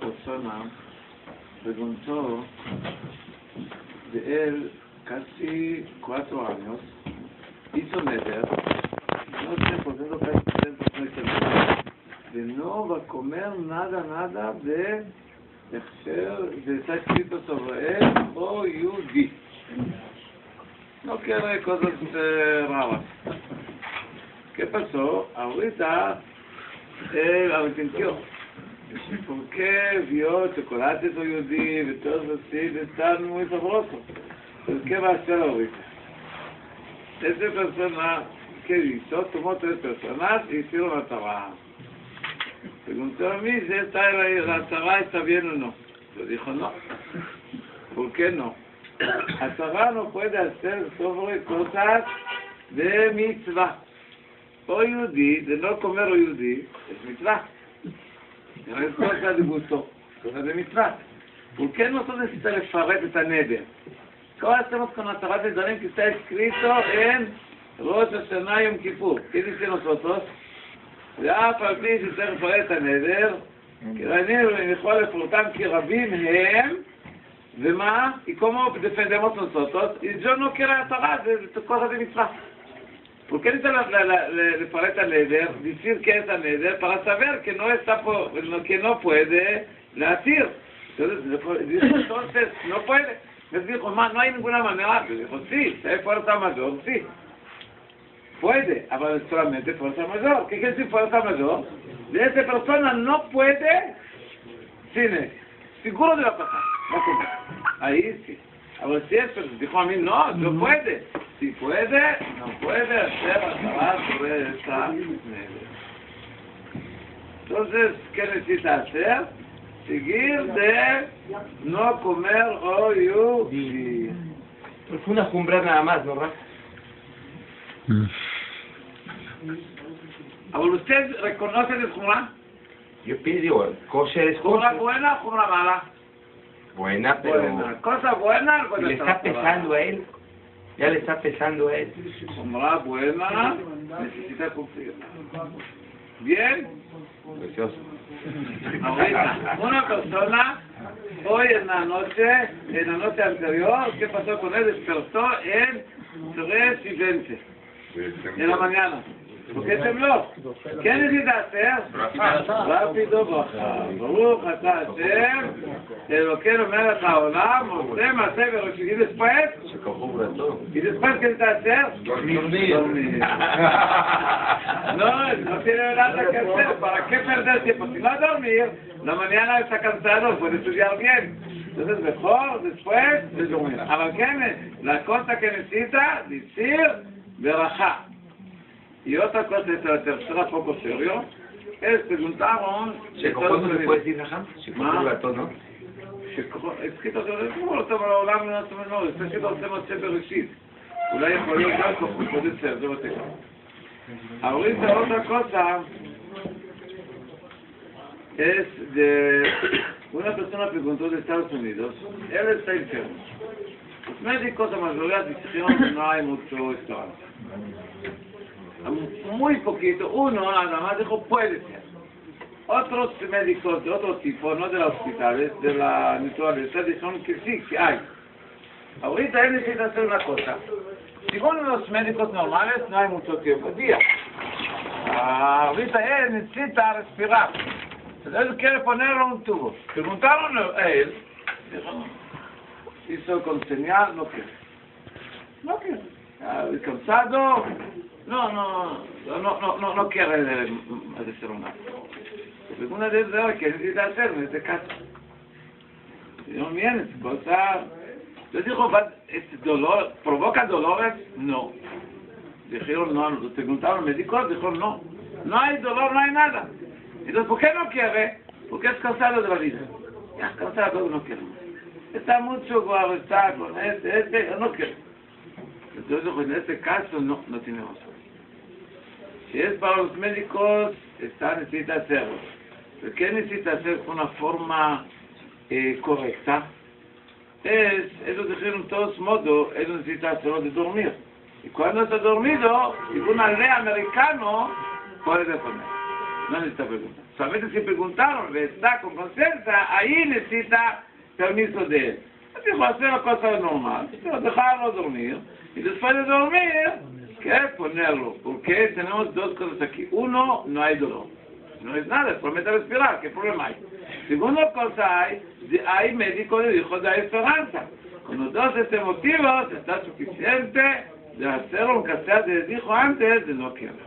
persona preguntó de él casi cuatro años, hizo neder, no sé por qué no de no va a comer nada, nada de de está escrito sobre él o yudi. No quiere cosas eh, raras. ¿Qué pasó? Ahorita él arrepintió. ¿Por qué vio chocolate o yudi y todo así? Están muy sabrosos. Entonces, ¿qué va a hacer ahorita? Esa persona, ¿qué hizo? Tomó tres personas y hicieron la trabajo. Preguntó a mí si esta la tzara está bien o no. Yo dijo no. ¿Por qué no? La tzara no puede hacer sobre cosas de mitzvah. O de no comer o es mitzvah. הרי כל זה דיבותו, זה מצוות. הוא כן עושה זה שצריך לפרט את הנדר. כל הסמוס מטרת נדרים כיסא הסקריטו אין ראש השנה יום כיפור. כאילו שאין אותו, ואף על פי שצריך לפרט את הנדר, כן. כרעינינו לכל לפרוטם כי רבים הם ומה? איקומו דפנדמות נוסותות, איג'ונו לא קרא התורה, זה כל אחד מצווה. Porque dice la, la, la, la Leder? Decir que es a Leder para saber que no está por, que no puede nacer. Entonces, dice, entonces, no puede. Les dijo, no hay ninguna manera. Le dijo, sí, hay fuerza mayor, sí. Puede, pero solamente fuerza mayor. ¿Qué quiere decir fuerza mayor? De esa persona no puede cine. Seguro de la pasar. Ahí sí. Pero si eso dijo a mí, no, no puede. Si puede, no puede hacer acabar sobre esta eh. Entonces, ¿qué necesita hacer? Seguir de no comer hoy. Sí. Fue pues una jumbrar nada más, ¿no, Rafa? ¿Ahora usted reconoce el Jumra? Yo pido, cosa es cosa. buena, Jumra mala? Buena, pero. Buena. Cosa buena, ¿Le está pesando a él? Ya le está pesando a él. Jumra buena, necesita cumplir. Bien, Precioso. ahorita, una persona, hoy en la noche, en la noche anterior, ¿qué pasó con él? Despertó en 3 y 20 de la mañana. בקצב לא. כן יחיד עשר? אה? רפי דו ברכה. ברוך אתה השם, אלוקינו מלך העולם, עושה מעשה בראשי. איזה ספייט? איזה ספייט כן תעשר? לא, לא נותן לדעת הכסף, בכפר זה שפוסים לא דורמיר, למניאנה יש הקמצנות, בוא נסוג יארגן. זה בכור, זה ספייט, אבל כן, להקות הכנסיתא, נסיר, ברכה. Y otra cosa, esta la tercera poco serio, es preguntaron... ¿Cuándo se puede decir Raham? Se מה? compra todo, ¿no? escrito זה כמו אותו בעולם מן עצמנו, זה escrito על שם עצה בראשית. אולי יכול להיות גם ככה, puede ser, זה בתקווה. Ahorita otra cosa es de una persona preguntó de Estados Unidos, él está enfermo. Los médicos, la mayoría dijeron que no hay mucho esperanza. Muy poquito, uno nada más dijo puede ser. Otros médicos de otro tipo, no de los hospitales, de la naturaleza, dijeron que sí, que hay. Ahorita él necesita hacer una cosa. Según los médicos normales, no hay mucho tiempo. Día. Ah, ahorita él necesita respirar. Él quiere ponerle un tubo. Preguntaron a él, hizo con señal, no quiere. No quiere. Ah, cansado, no, no, no, no, no, no quiere eh, hacer una. Según él dice, ¿qué necesita hacer en este caso? Dijeron, bien, es cosa... Le dijo, "Va- ¿es dolor, ¿provoca dolores? No. Dijeron, no, preguntaron médicos, dijeron, no. No hay dolor, no hay nada. Entonces, ¿por qué no quiere? Porque es cansado de la vida. Ya, cansado, no quiere. Está mucho guau, está con este, este, no quiere. Entonces, en este caso, no, no tiene razón. Si es para los médicos, está, necesita hacerlo. ¿Pero qué necesita hacer con una forma eh, correcta? Es, ellos dijeron, todos modos, ellos necesitan hacerlo de dormir. Y cuando está dormido, según la ley americano, puede poner. no necesita preguntar. Solamente si preguntaron, está con confianza, ahí necesita permiso de él. Dijo, hacer la cosa normal, dejarlo dormir, y después de dormir, ¿qué? Ponerlo, porque tenemos dos cosas aquí. Uno, no hay dolor. No es nada, es promete respirar, ¿qué problema hay? Segunda cosa hay, de- hay médico le dijo de esperanza. Con los dos este motivos está suficiente de hacer lo que se dijo antes de no durmiendo.